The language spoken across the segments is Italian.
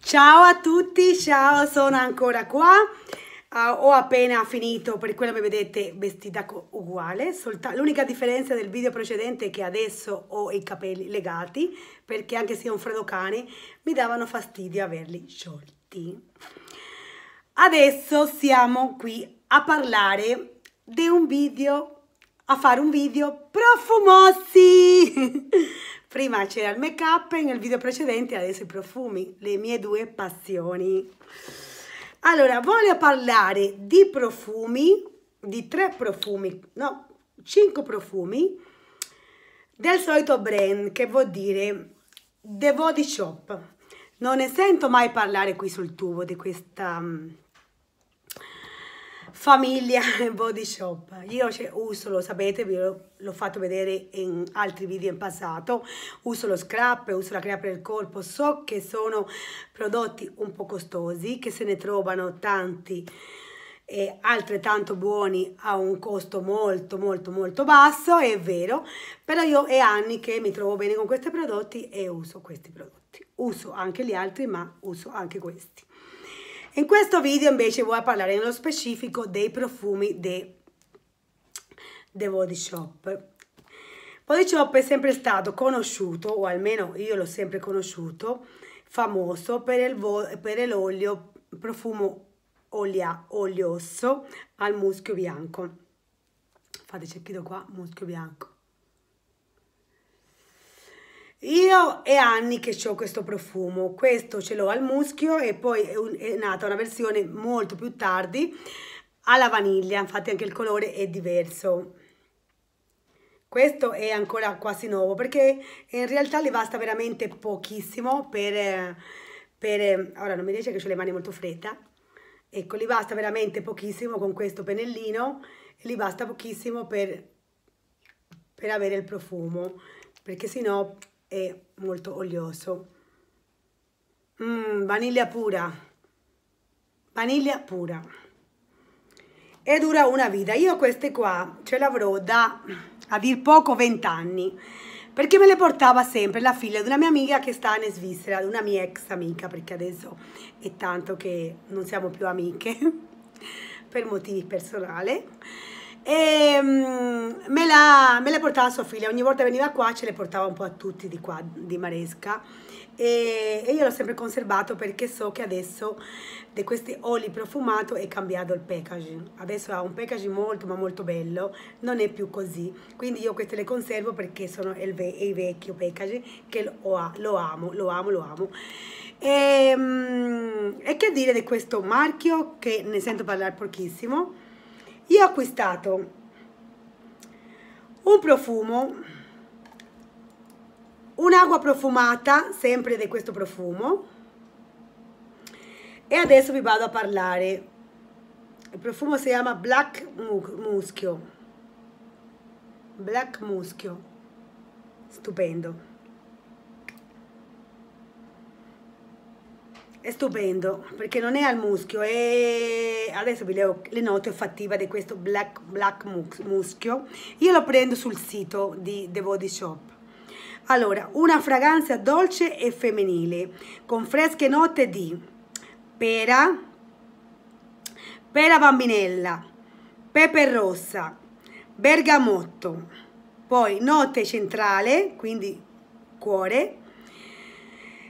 Ciao a tutti, ciao, sono ancora qua. Uh, ho appena finito, per quello mi vedete vestita uguale. L'unica differenza del video precedente è che adesso ho i capelli legati, perché anche se ho un freddo cane, mi davano fastidio averli sciolti. Adesso siamo qui a parlare di un video, a fare un video profumosi. Prima c'era il make up nel video precedente, adesso i profumi, le mie due passioni. Allora, voglio parlare di profumi, di tre profumi, no, cinque profumi, del solito brand, che vuol dire The Body Shop. Non ne sento mai parlare qui sul tubo di questa famiglia body shop. Io uso lo sapete vi l'ho fatto vedere in altri video in passato. Uso lo scrap uso la crema per il corpo so che sono prodotti un po' costosi che se ne trovano tanti e altrettanto buoni a un costo molto molto molto basso è vero. Però io è anni che mi trovo bene con questi prodotti e uso questi prodotti. Uso anche gli altri ma uso anche questi in questo video invece voglio parlare nello specifico dei profumi di The Body Shop. Body Shop è sempre stato conosciuto, o almeno io l'ho sempre conosciuto, famoso per l'olio, profumo olia, olioso al muschio bianco. Fate cecchito qua, muschio bianco. Io è anni che ho questo profumo, questo ce l'ho al muschio e poi è, un, è, nata una versione molto più tardi alla vaniglia, infatti anche il colore è diverso. Questo è ancora quasi nuovo perché in realtà le basta veramente pochissimo per, per ora non mi dice che ho le mani molto fretta, ecco, li basta veramente pochissimo con questo pennellino li basta pochissimo per, per avere il profumo, perché sennò è molto olioso. Mm, vaniglia pura, vaniglia pura. E dura una vita. Io queste qua ce l'avrò da, a dir poco, 20 anni. Perché me le portava sempre la figlia di una mia amica che sta in Svizzera, di una mia ex amica, perché adesso è tanto che non siamo più amiche, per motivi personali e um, me, la, me le portava sua figlia, ogni volta veniva qua ce le portava un po' a tutti di qua, di Maresca. E, e io l'ho sempre conservato perché so che adesso di questi oli profumato è cambiato il packaging, adesso ha un packaging molto ma molto bello, non è più così, quindi io queste le conservo perché sono il, ve il vecchio packaging che lo, lo amo, lo amo, lo amo. E, um, e che dire di questo marchio che ne sento parlare pochissimo, io ho acquistato un profumo un'acqua profumata sempre di questo profumo e adesso vi vado a parlare. Il profumo si chiama Black Muschio. Black Muschio. Stupendo è stupendo perché non è al muschio e adesso vi leggo le note fattive di questo black, black muschio. Io lo prendo sul sito di The Body Shop. Allora una fragranza dolce e femminile con fresche note di pera pera bambinella pepe rossa bergamotto poi note centrale quindi cuore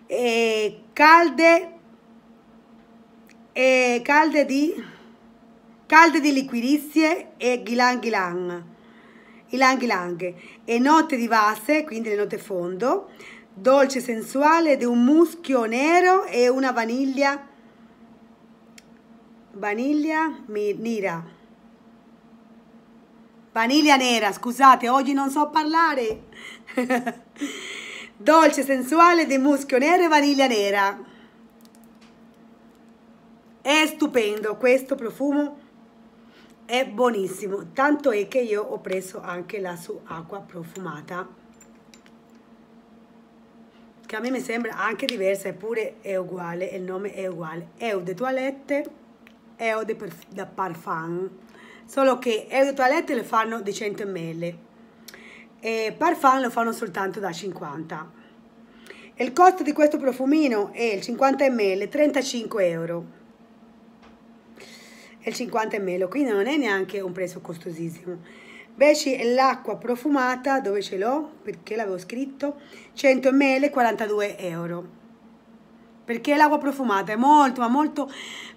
e calde e calde di, calde di liquidizie e ghilang ghilang, ilang ilang, e note di base, quindi le note fondo, dolce sensuale di un muschio nero e una vaniglia, vaniglia nera. Vaniglia nera, scusate, oggi non so parlare. dolce sensuale di muschio nero e vaniglia nera. È stupendo questo profumo, è buonissimo, tanto è che io ho preso anche la sua acqua profumata, che a me mi sembra anche diversa, eppure è uguale, il nome è uguale. Eau de toilette, Eau de da parfum, solo che Eau de toilette le fanno di 100 ml e parfum lo fanno soltanto da 50 il costo di questo profumino è il 50 ml 35 euro il 50 ml quindi non è neanche un prezzo costosissimo. Invece l'acqua profumata dove ce l'ho? Perché l'avevo scritto? 100 ml 42 euro. Perché l'acqua profumata è molto ma molto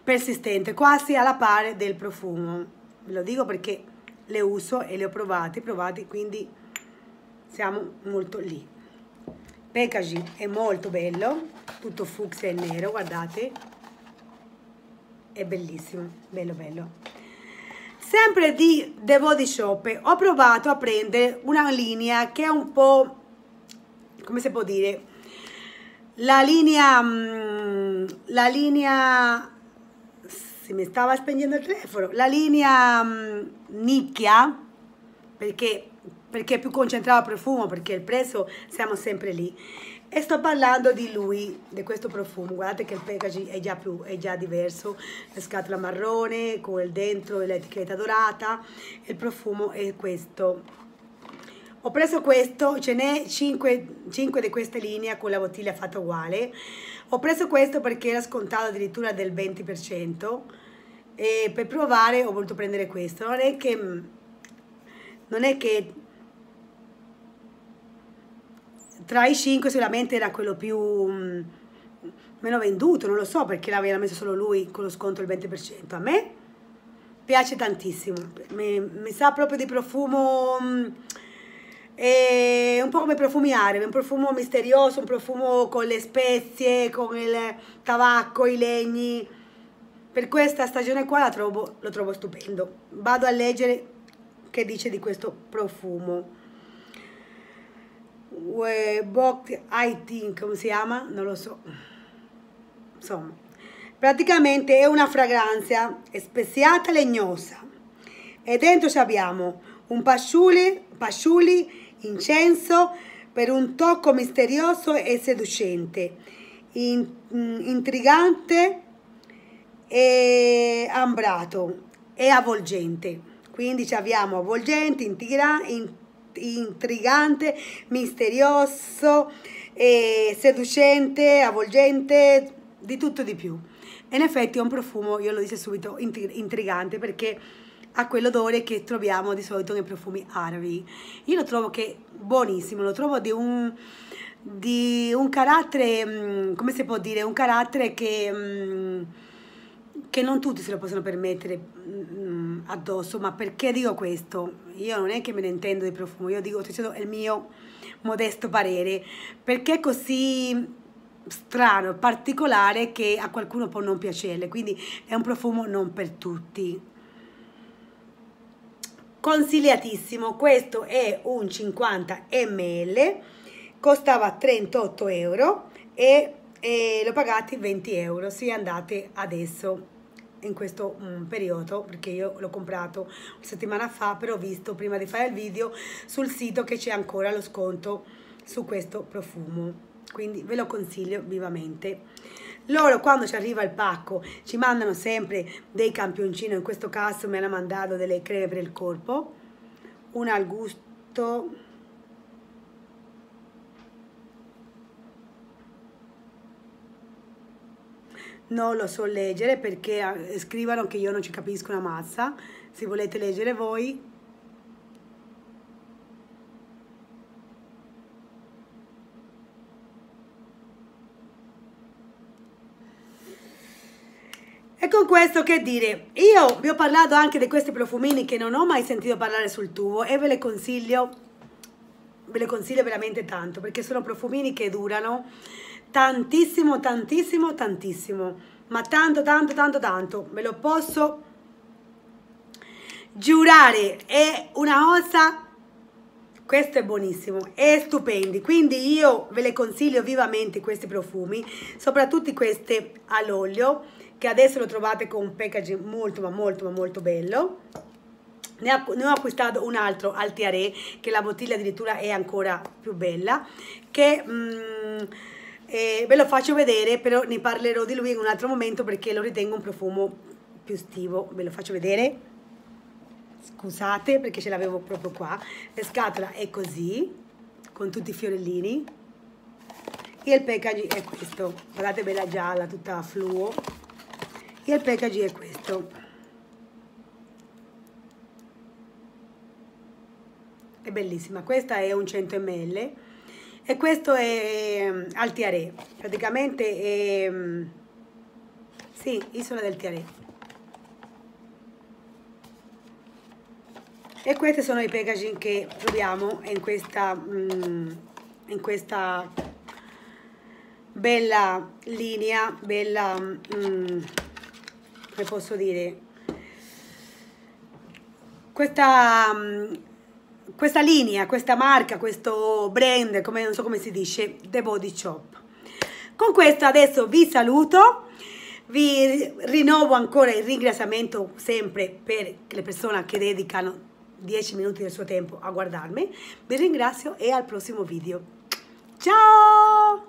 persistente quasi alla pari del profumo. Ve lo dico perché le uso e le ho provate provate quindi siamo molto lì. Packaging è molto bello tutto fucsia e nero guardate è bellissimo bello bello sempre di The Body Shop ho provato a prendere una linea che è un po' come si può dire la linea mm, la linea si mi stava spegnendo il telefono la linea um, nicchia perché perché è più concentrato il profumo, perché il prezzo siamo sempre lì. E sto parlando di lui, di questo profumo. Guardate che il packaging è già, più, è già diverso. La scatola marrone con il dentro e l'etichetta dorata. Il profumo è questo. Ho preso questo, ce n'è 5, 5 di queste linee con la bottiglia fatta uguale. Ho preso questo perché era scontato addirittura del 20%. E per provare ho voluto prendere questo. Non è che, non è che tra i cinque sicuramente era quello più mh, mm, meno venduto, non lo so perché l'aveva messo solo lui con lo sconto del 20%. A me piace tantissimo, mi, mi sa proprio di profumo... Mh, mm, è un po' come profumi arabi, un profumo misterioso, un profumo con le spezie, con il tabacco, i legni. Per questa stagione qua la trovo, lo trovo stupendo. Vado a leggere che dice di questo profumo. Box I think, come si chiama? Non lo so. Insomma, praticamente è una fragranza speziata legnosa. E dentro abbiamo un pasciuli, pasciuli, incenso, per un tocco misterioso e seducente, in, intrigante e ambrato e avvolgente. Quindi abbiamo avvolgente, intrigante, intrigante, misterioso, eh, seducente, avvolgente, di tutto di più. In effetti è un profumo, io lo dico subito, intrigante perché ha quell'odore che troviamo di solito nei profumi arabi. Io lo trovo che buonissimo, lo trovo di un, di un carattere, mm, come si può dire, un carattere che, mm, che non tutti se lo possono permettere mm, addosso, ma perché dico questo? io non è che me ne intendo di profumo, io dico, è il mio modesto parere, perché è così strano, particolare che a qualcuno può non piacere, quindi è un profumo non per tutti. Consigliatissimo, questo è un 50 ml, costava 38 euro e, e l'ho pagati 20 euro, se andate adesso in questo um, periodo perché io l'ho comprato una settimana fa però ho visto prima di fare il video sul sito che c'è ancora lo sconto su questo profumo. Quindi ve lo consiglio vivamente. Loro quando ci arriva il pacco ci mandano sempre dei campioncini in questo caso me l'ha mandato delle creme per il corpo una al gusto non lo so leggere perché eh, scrivono che io non ci capisco una mazza. Se volete leggere voi. E con questo che dire, io vi ho parlato anche di questi profumini che non ho mai sentito parlare sul tubo e ve le consiglio, ve le consiglio veramente tanto perché sono profumini che durano tantissimo, tantissimo, tantissimo, ma tanto, tanto, tanto, tanto, ve lo posso giurare, è una cosa, questo è buonissimo, è stupendi, quindi io ve le consiglio vivamente questi profumi, soprattutto queste all'olio, che adesso lo trovate con un packaging molto, ma molto, ma molto bello, ne, ho acquistato un altro al Tiare, che la bottiglia addirittura è ancora più bella, che... Mm, eh, ve lo faccio vedere, però ne parlerò di lui in un altro momento perché lo ritengo un profumo più estivo. Ve lo faccio vedere. Scusate perché ce l'avevo proprio qua. La scatola è così, con tutti i fiorellini. il packaging è questo guardate bella gialla tutta fluo il packaging è questo è bellissima questa è un 100 ml e questo è um, al Tiare praticamente è um, sì, isola del Tiare e questi sono i packaging che troviamo in questa, mm, in questa bella linea bella mm, come posso dire? Questa mm, questa linea, questa marca, questo brand, come, non so come si dice, The Body Shop. Con questo adesso vi saluto, vi rinnovo ancora il ringraziamento sempre per le persone che dedicano 10 minuti del suo tempo a guardarmi. Vi ringrazio e al prossimo video. Ciao!